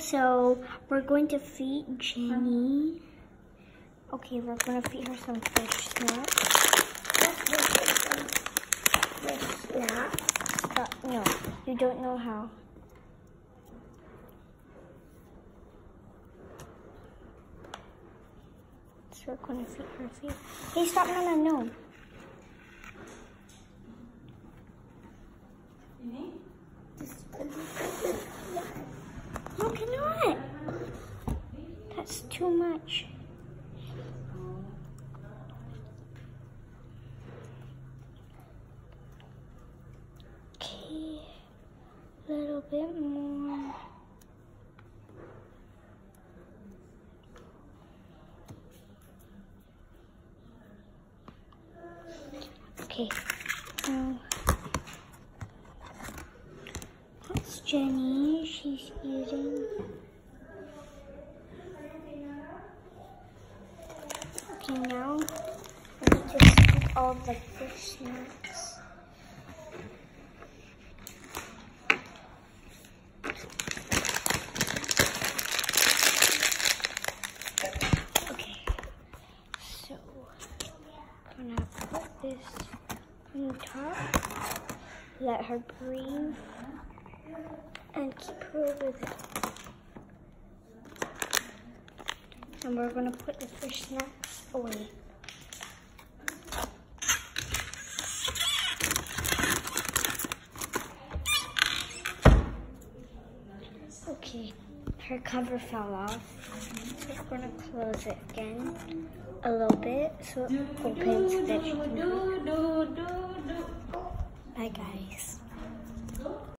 So we're going to feed Jenny. Okay, we're gonna feed her some fish snacks. Fish snack. But uh, no, you don't know how. So we're gonna feed her feed. Hey, stop! No, no. No, cannot. That's too much. Okay, a little bit more. Okay, now that's Jenny. She's eating. Now we need to feed all the fish snacks. Okay, so I'm gonna put this on top, let her breathe, and keep her over there. And we're gonna put the fish snacks Okay, her cover fell off. So we're gonna close it again a little bit so it opens that